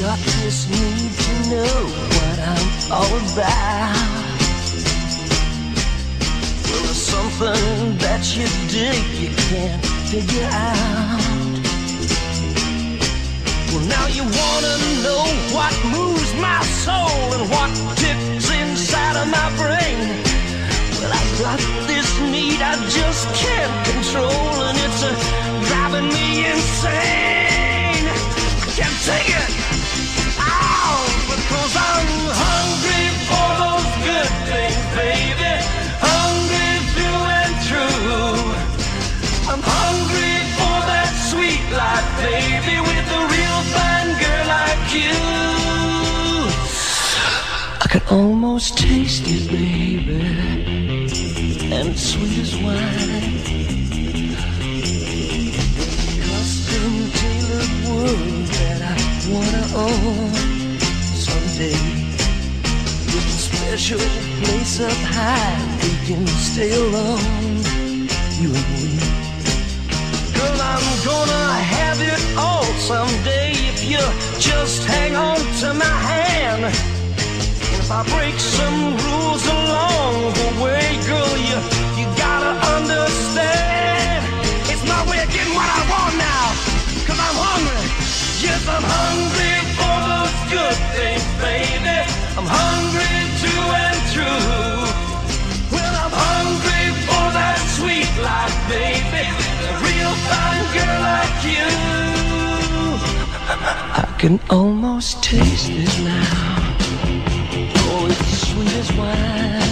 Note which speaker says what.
Speaker 1: got this need to know what I'm all about. Well, there's something that you dig you can't figure out. Well, now you wanna know what moves my soul and what ticks inside of my brain. Well, I've got this need I just can't control, and it's uh, driving me insane. Almost taste baby, and sweet as wine. Custom tailored world that I wanna own someday. A special place up high, we can stay alone, you and me. Girl, I'm gonna have it all someday if you just hang on to my hand. I break some rules along the way, girl, you you gotta understand. It's my way of getting what I want now. Cause I'm hungry. Yes, I'm hungry for those good things, baby. I'm hungry through and through. Well, I'm hungry for that sweet life, baby. A real fine girl like you. I can almost taste it now. Sweet as wine.